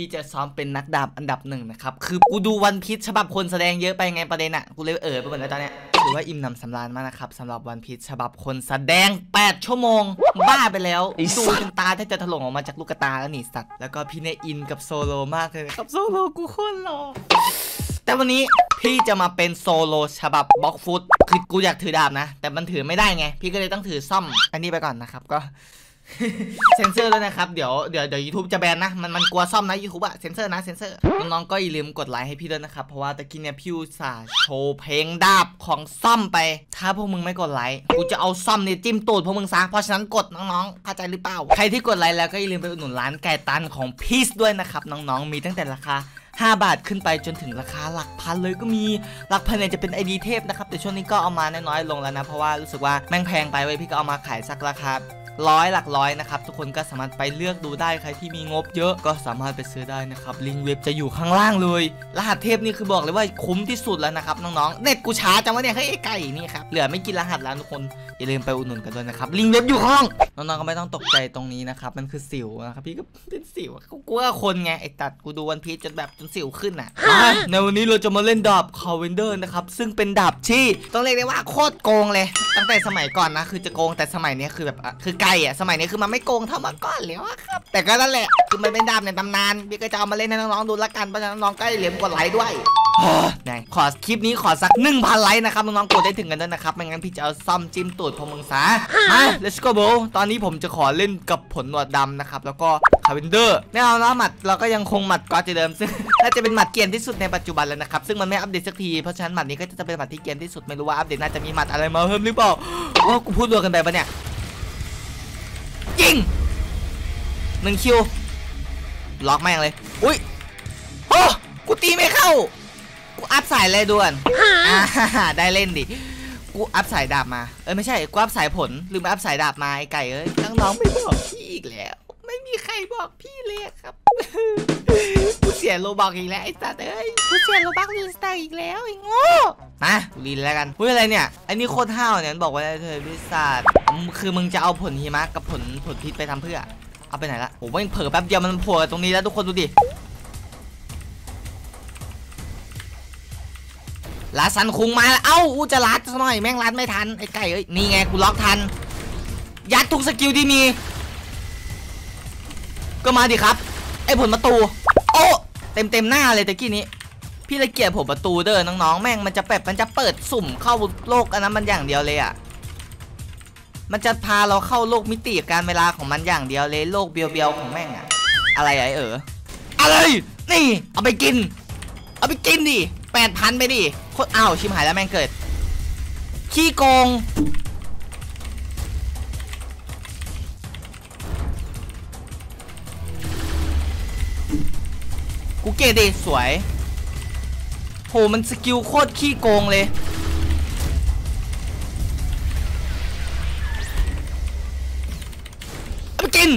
พี่จะซ้อมเป็นนักดาบอันดับหนึ่งนะครับ คือกูดูวันพีชฉบับคนแสดงเยอะไปไงประเด็นอะกูเลยเออไปหมดแล้วตอนเนี้ยถือว่าอิ่มหนำสำราญมากนะครับสำหรับวันพีชฉบับคนแสดง 8 ชั่วโมง บ้าไปแล้วดูจนตาแทบจะถลนออกมาจากลูกตาแล้วนี่สัตว์แล้วก็พี่เนี่ยอินกับโซโลมากเลยนะครับโซโลกูโคตรหล่อแต่วันนี้พี่จะมาเป็นโซโลฉบับ Blox Fruits คือกูอยากถือดาบนะ แต่มันถือไม่ได้ไง พี่ก็เลยต้องถือส้อมอันนี้ไปก่อนนะครับก็ เซนเซอร์แล้วนะครับ เดี๋ยวเดี๋ยวเดี๋ยวยูทูบจะแบนนะ มันมันกลัวส้อมนะยูทูบอะเซนเซอร์นะเซนเซอร์ น้องๆก็อย่าลืมกดไลค์ให้พี่ด้วยนะครับ เพราะว่าตะกี้เนี่ยพี่อุตส่าห์โชว์เพลงดาบของส้อมไป ถ้าพวกมึงไม่กดไลค์ กูจะเอาส้อมเนี่ยจิ้มตูดพวกมึงซะเพราะฉะนั้นกดน้องๆ เข้าใจหรือเปล่า ใครที่กดไลค์แล้วก็อย่าลืมไปอุดหนุนร้านไก่ตันของพีซด้วยนะครับน้องๆ มีตั้งแต่ราคา5 บาทขึ้นไปจนถึงราคาหลักพันเลยก็มีหลักพันเนี่ยจะเป็นไอดีเทพนะครับ แต่ช่วงนี้ก็เอามาน้อยๆลงแล้วนะ เพราะว่ารู้สึกว่าแม่งแพงไปเว้ยพี่ก็เอามาขายสักราคา ร้อยหลักร้อยนะครับทุกคนก็สามารถไปเลือกดูได้ใครที่มีงบเยอะก็สามารถไปซื้อได้นะครับลิงก์เว็บจะอยู่ข้างล่างเลย รหัสเทพนี่คือบอกเลยว่าคุ้มที่สุดแล้วนะครับน้องๆเน็ตกูช้าจังวะเนี่ยเฮ้ยไอ้ไก่นี่ครับเหลือไม่กินรหัสแล้วทุกคน อย่าลืมไปอุดหนุนกันด้วยนะครับลิงก์เว็บอยู่ข้างล่างน้องๆก็ไม่ต้องตกใจตรงนี้นะครับมันคือสิวนะครับพี่ก็เป็นสิวกูกลัวคนไงไอ้ตัดกูดูวันพีชจนแบบจนสิวขึ้นอะมาในวันนี้เราจะมาเล่นดาบ Canvander นะครับซึ่งเป็นดาบที่ต้องเรียกได้ว่าโคตรโกงเลย ตั้งแต่สมัยก่อนนะคือจะโกงแต่สมัยนี้คือแบบอะคือไกลอะสมัยนี้คือมันไม่โกงเท่าเมื่อก่อนแล้วอะครับ แต่ก็นั่นแหละคือมันเป็นดาบในตำนานพี่ก็จะเอามาเล่นให้น้องๆดูละกันเพราะฉะนั้นน้องๆก็อย่าลืมกดไลค์ด้วย ไหนขอคลิปนี้ขอสัก 1,000 ไลค์นะครับน้องๆกดได้ถึงกันด้วยนะครับไม่งั้นพี่จะเอาส้อมจิ้มตูดพวกมึงซะมา let's go bro ตอนนี้ผมจะขอเล่นกับผลหนวดดำนะครับแล้วก็ Canvander ไม่เอานะหมัดเราก็ยังคงหมัด God เดิมซึ่งน่าจะเป็นหมัดเกรียนที่สุดในปัจจุบันแล้วนะครับซึ่งมันไม่อัปเดตสักทีเพราะฉะนั้นหมัดนี้ก็จะเป็นหมัดที่เกรียนที่สุดไม่รู้ว่าอัปเดตน่าจะมีหมัดอะไรมาเพิ่มหรือเปล่าว่ากูพูดรวมกันไปปะเนี่ยยิงหนึ่งคิวล็อกแม่งเลย อุ้ยโอ้กูตีไม่เข้า กูอัพสายเลยด่วนอ่าได้เล่นดิ กูอัพสายดาบมา เอ้ยไม่ใช่ กูอัพสายผล ลืมอัพสายดาบมาไอ้ไก่เอ้ยน้องๆไม่บอกพี่อีกแล้ว ไม่มีใครบอกพี่เลยครับ กูเสียโลบักอีกแล้วไอ้สัตว์เอ้ย กูเสียโลบักยูสตาร์อีกแล้วไอ้โง่มากูรีนแล้วกันเฮ้ยอะไรเนี่ย อันนี้โคตรห้าวเนี่ยมันบอกว่าเธอพิศาจคือมึงจะเอาผลหิมะกับผลผลพิษไปทำเพื่อ เอาไปไหนละโอ้ยเผลอแป๊บเดียวมันโผล่ตรงนี้แล้วทุกคนดูดิ ลาสันคุงมาแล้วเอ้าอูจะลัดซะหน่อยแม่งลัดไม่ทันไอ้ไก่เอ้ยนี่ไงกูล็อกทัน ยัดทุก skill ที่มี ก็มาดิครับ ไอ้ผลประตู โอ้เต็มเต็มๆหน้าเลยตะกี้นี้ พี่ละเกลียดผลประตูเด้อน้องๆแม่งมันจะแบบมันจะเปิดสุ่มเข้าโลกอันนั้นมันอย่างเดียวเลยอะมันจะพาเราเข้าโลกมิติการเวลาของมันอย่างเดียวเลยโลกเบียวๆของแม่งอะอะไรไอ้เอออะไรนี่เอาไปกิน เอาไปกินดิ แปดพันไปดิโคตรห้าว ชิบหายแล้วแม่งเกิด ขี้โกง กูเกดิสวยโหมันสกิลโคตรขี้โกงเลยเอาไปกิน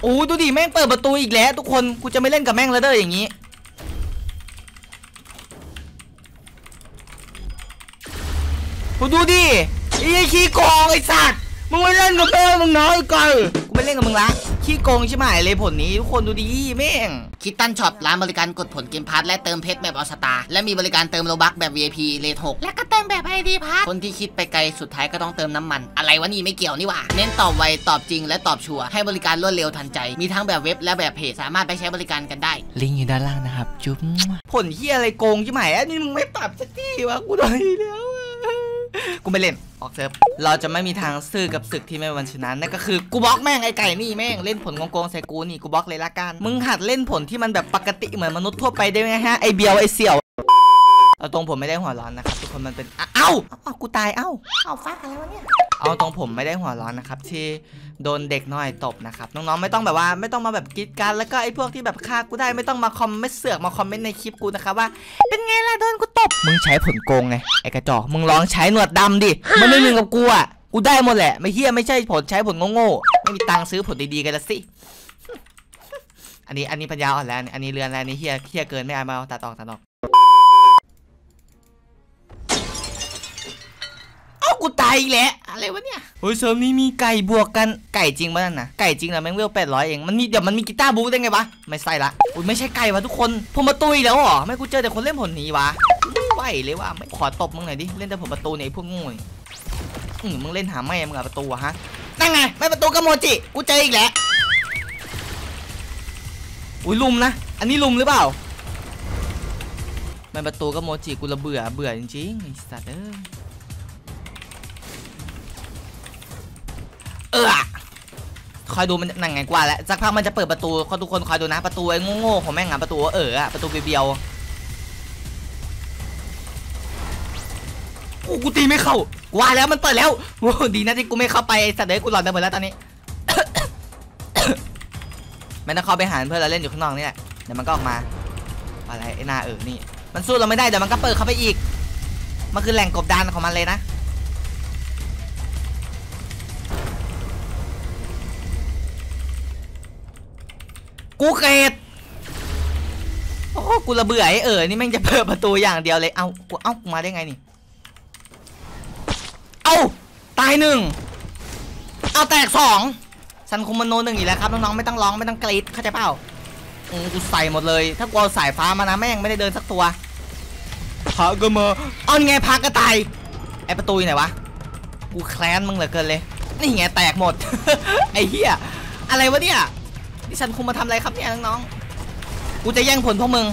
โอ้ดูดิ แม่งเปิดประตูอีกแล้ว ทุกคน กูจะไม่เล่นกับแม่งแล้วเด้ออย่างนี้ กูดูดิไอ้ขี้โกงไอ้สัตว์มึงไม่เล่นกับแม่มึงน้อยเกินกูไม่เล่นกับมึงละขี้โกงใช่ไหมเลยผลนี้ทุกคนดูดิแม่งคิดตันช็อปร้านบริการกดผลเกมพาร์ทและเติมเพชรแบบออสตาและมีบริการเติมโลบักแบบ VIP เลท6และก็เติมแบบไอดีพาร์ทคนที่คิดไปไกลสุดท้ายก็ต้องเติมน้ำมัน อะไรวะนี่ไม่เกี่ยวนี่หว่า เน้นตอบไวตอบจริงและตอบชัวร์ให้บริการรวดเร็วทันใจ มีทั้งแบบเว็บและแบบเพจสามารถไปใช้บริการกันได้ ลิงก์อยู่ด้านล่างนะครับจุ๊บผลเหี้ยอะไรโกงใช่ไหมอันนี้มึงไม่ปรับสักทีวะกูโดนอีกแล้วอะ กูไม่เล่น ออกเซิร์ฟ เราจะไม่มีทางซื่อกับศึกที่ไม่วันชนะนั่นก็คือกูบล็อกแม่งไอ้ไก่นี่แม่งเล่นผลโกงๆใส่กูนี่กูบล็อกเลยละกัน มึงหัดเล่นผลที่มันแบบปกติเหมือนมนุษย์ทั่วไปได้ไหมฮะไอเบียวไอเสี่ยวเอาตรงผมไม่ได้หัวร้อนนะครับทุกคนมันเป็น เอ้าเอ้ากูตาย เอ้า เอ้า fuck อะไรวะเนี่ย เอาตรงผมไม่ได้หัวร้อนนะครับที่โดนเด็กน้อยตบนะครับน้องๆไม่ต้องแบบว่าไม่ต้องมาแบบกีดกันแล้วก็ไอ้พวกที่แบบฆ่ากูได้ไม่ต้องมาคอมไม่เสือกมาคอมเมนต์ในคลิปกูนะครับว่า เป็นไงล่ะโดนกูตบมึงใช้ผลโกงไงไอ้กระจอกมึงลองใช้หนวดดำดิมันไม่มึงกับกูอะกูได้หมดแหละ ไม่เฮียไม่ใช่ผลใช้ผลโง่ๆไม่มีตังค์ซื้อผลดีๆกันละสิอันนี้อันนี้ปัญญาอ่อนแล้วอันนี้เรือนแล้วอันนี้เฮียเฮียเกินไม่เอามาเอาตัดออกตัดออก กูตายอีกแล้วอะไรวะเนี่ยเฮ้ยเซิร์ฟนี้มีไก่บวกกันไก่จริงปะนั่นนะไก่จริงเหรอแม่งเวลแปดร้อยเองมันมีเดี๋ยวมันมีกีตาร์บูได้ไงวะไม่ใช่ละอุ้ยไม่ใช่ไก่วะทุกคนผมประตูอีแล้วเหรอไม่กูเจอแต่คนเล่นผลนี้วะไม่ไหวเลยว่ะไม่ขอตบมึงหน่อยดิเล่นแต่ผมประตูเนี่ยไอ้พวกงูอืมมึงเล่นหาแม่มึงอะประตูอะฮะนั่นไงไม่ประตูก็โมจิกูเจออีกแล้วอุ้ยลุมนะ อันนี้ลุมหรือเปล่าไมันประตูก็โมจิกูระเบื่อเบื่อจริงๆไอ้สัตว์เอ้ย เออคอยดูมันนั่งไงกว่าแล้วสักพักมันจะเปิดประตูคอยทุกคนคอยดูนะประตูไอ้โง่ๆของแม่งอะประตูเอออะประตูเบียวๆโอ้กูตีไม่เข้ากูว่าแล้วมันเปิดแล้วโอ้ดีนะที่กูไม่เข้าไปไอ้สัตว์เอ้ยกูหลอนไปหมดแล้วตอนนี้ไม่ต้องเข้าไปหาเพื่อนเราเล่นอยู่ข้างนอกนี่แหละเดี๋ยวมันก็ออกมาอะไรไอ้หนาเออนี่ มันสู้เราไม่ได้เดี๋ยวมันก็เปิดเข้าไปอีก มันคือแหล่งกบดานของมันเลยนะ กูเกตโอ้กูระเบื่อไอ้เออนี่แม่งจะเปิดประตูอย่างเดียวเลยเอากูเอ้ากูมาได้ไงนี่เอาตายหนึ่งเอาแตกสองซันคุมมันโนหนึ่งอีกแล้วครับน้องๆไม่ต้องร้องไม่ต้องกรีดเข้าใจเปล่าอืมกูใส่หมดเลย ถ้ากูเอาสายฟ้ามานะแม่งไม่ได้เดินสักตัวพาก็มาเอาไงพาก็ตายไอประตูไหนวะกูแคลนมึงเหลือเกินเลยนี่ไงแตกหมดไอ้เหี้ยอะไรวะเนี่ย ดิฉันคุมมาทำอะไรครับเนี่ยน้องๆกูจะแย่งผลพวกมึง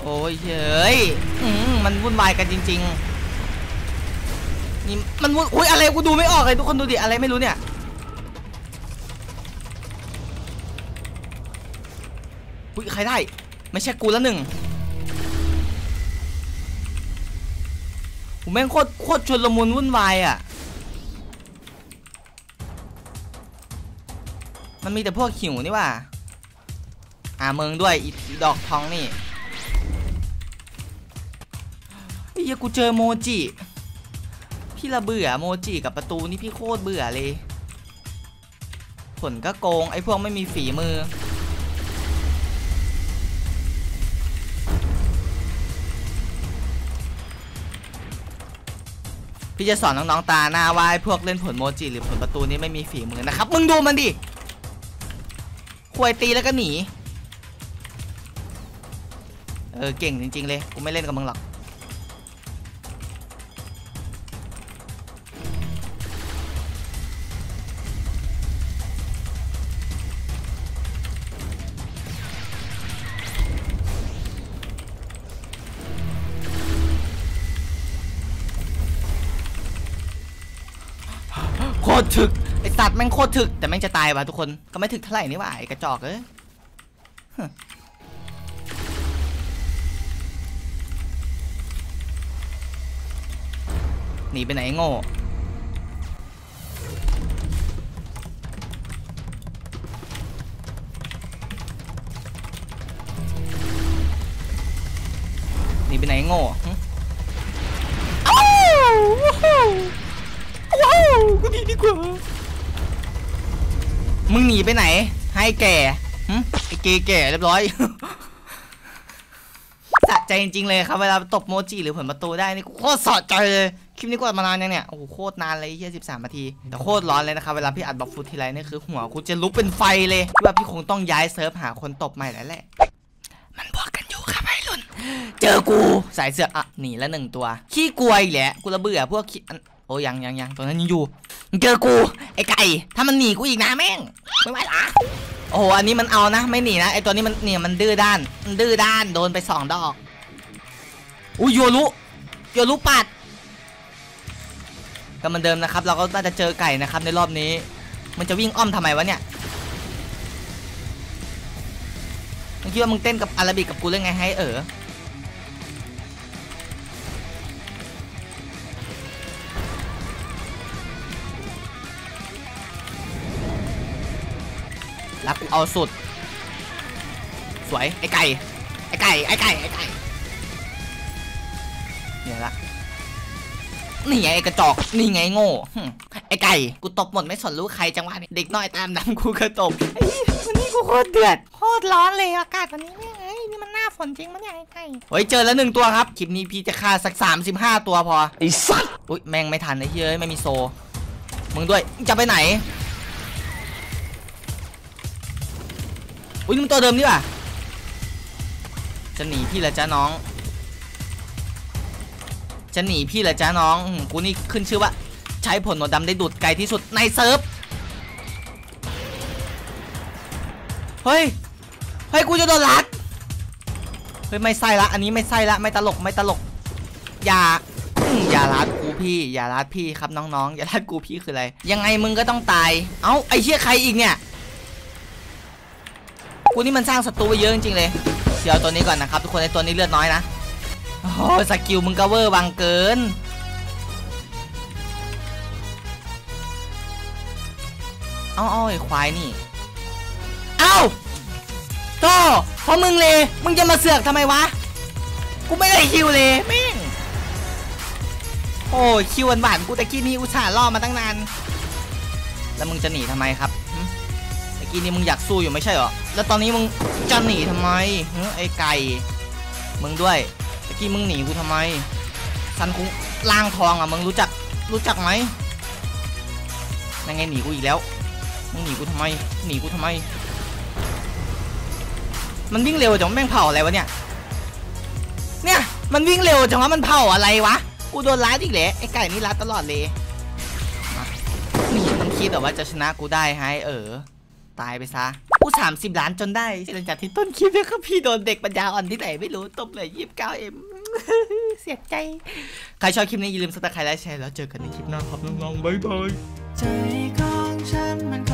โอ้ยเฮ้ยอืมมันวุ่นวายกันจริง ๆ นี่มันวุ่นอุ้ยอะไรกูดูไม่ออกเลยทุกคนดูดิอะไรไม่รู้เนี่ยอุ้ยใครได้ ไม่ใช่กูแล้วหนึ่งผมแม่งโคตรโคตรชวนละมุนวุ่นวายอะ มันมีแต่พวกหิวนี่ว่าอ่าเมืองด้วยอีดอกทองนี่ไอ้เหี้ยกูเจอโมจิ พี่ละเบื่อโมจิกับประตูนี่พี่โคตรเบื่อเลย ผลก็โกงไอ้พวกไม่มีฝีมือ พี่จะสอนน้องๆตาหน้าว่าไอ้พวกเล่นผลโมจิหรือผลประตูนี้ไม่มีฝีมือนะครับ มึงดูมันดิ ควยตีแล้วก็หนี เออ เก่งจริง ๆ เลย กูไม่เล่นกับมึงหรอก โคตรถึก สัตว์แม่งโคตรถึกแต่แม่งจะตายว่ะทุกคนก็ไม่ถึกเท่าไหร่นี่ว่ะไอกระจอกเอ้ยหนีไปไหนโง่ มึงหนีไปไหน ให้แก่หึไอเกย์แก่เรียบร้อย สะใจจริงๆเลยครับเวลาตบโมจิหรือผลประตูได้นี่โคตรสะใจเลย คลิปนี้กดมานานยังเนี่ยโอ้โหโคตรนานเลยเฮียสิบสามนาที แต่โคตรร้อนเลยนะครับเวลาพี่อัดบล็อกฟุตทีไรนี่คือหัวกูจะลุกเป็นไฟเลยพี่ว่าพี่คงต้องย้ายเซิร์ฟหาคนตบใหม่แล้วแหละ มันบวกกันอยู่ครับไอ้รุ่น เจอกูสายเสือกอะหนีล้วหนึ่งตัว ขี้กลัวอีกแหละกูระเบื่อพวกขี้อันโอ้ยังยังยังตรงนั้นยังอยู่ เจอกูไอ้ไก่ ถ้ามันหนีกูอีกนะแม่งไม่ไหวละโอ้โหอันนี้มันเอานะ ไม่หนีนะไอ้ตัวนี้มันเนี่ยมันดื้อด้านมันดื้อด้านโดนไปสองดอกอุ้ยโยรุโยรุปัดก็เหมือนเดิมนะครับ เราก็น่าจะเจอไก่นะครับในรอบนี้ มันจะวิ่งอ้อมทำไมวะเนี่ยมึงคิดว่ามึงเต้นกับอาราบิกกับกูเรื่องไงให้เออ แล้วกูเอาสุด สวย ไอ้ไก่ ไอ้ไก่ ไอ้ไก่ ไอ้ไก่ เนี่ยละ นี่ไงไอ้กระจอก นี่ไงโง่หึ่มไอ้ไก่ กูตบหมดไม่สนรู้ใครจังหวะนี้เด็กน้อยตามดำกูก็ตบไอ้เหี้ยวันนี้กูโคตรเดือด โคตรร้อนเลยอากาศวันนี้แม่งเอ้ยนี่มันหน้าฝนจริงมั้ยเนี่ยไอ้ไก่เฮ้ยเจอแล้วหนึ่งตัวครับ คลิปนี้พี่จะฆ่าสัก 35 ตัวพอ ไอ้สัตว์อุ้ยแม่งไม่ทันไอ้เฮ้ยไม่มีโซ มึงด้วย จะไปไหน อุ้ยนี่มึงตัวเดิมนี่ป่ะจะหนีพี่เหรอจ้าน้อง จะหนีพี่เหรอจ้าน้อง กูนี่ขึ้นชื่อว่า ใช้ผลหนวดดำได้ดูดไกลที่สุดในเซิร์ฟ เฮ้ย เฮ้ย กูจะโดนลัด เฮ้ย ไม่ใส่ละ อันนี้ไม่ใส่ละ ไม่ตลก ไม่ตลก อย่าอืมอย่าลัดกูพี่ อย่าลัดพี่ครับน้องๆ อย่าลัดกูพี่คืออะไร ยังไงมึงก็ต้องตาย เอ้า ไอ้เชี่ยใครอีกเนี่ย กูนี่มันสร้างศัตรูไปเยอะจริงๆเลยเดี๋ยวตัวนี้ก่อนนะครับทุกคนไอตัวนี้เลือดน้อยนะโอ้ skill มึงก็เวอร์วังเกินเอาเอาไอ้ควายนี่ เอาโธ่เพราะมึงเลย มึงจะมาเสือกทำไมวะ กูไม่ได้คิวเลยแม่ง โอ้คิวหวานๆกูตะกี้นี้อุตส่าห์ล่อมาตั้งนาน แล้วมึงจะหนีทำไมครับ กี้นี้มึงอยากสู้อยู่ไม่ใช่เหรอ แล้วตอนนี้มึงจะหนีทำไมไอ้ไก่ มึงด้วยตะกี้มึงหนีกูทำไมซันคุงล่างทองอะมึงรู้จักรู้จักไหมนั่นไงหนีกูอีกแล้ว มึงหนีกูทำไม หนีกูทำไม มันวิ่งเร็วจังแม่งเผาอะไรวะเนี่ย เนี่ยมันวิ่งเร็วจังว่ามันเผาอะไรวะ กูโดนลัดอีกแล้วไอ้ไก่นี่ลัดตลอดเลยมานี่มึงคิดเหรอว่าจะชนะกูได้ไฮเออ ตายไปซะกูสามสิบล้านจนได้หลังจากที่ต้นคลิปเนี่ยครับพี่โดนเด็กปัญญาอ่อนที่ไหนไม่รู้ตบเลยยี่สิบเก้าเอ็มเสียใจ ใครชอบคลิปนี้อย่าลืมสมัครใครและแชร์แล้วเจอกันในคลิปหน้าครับน้องๆบ๊ายบายใจของฉันมันก็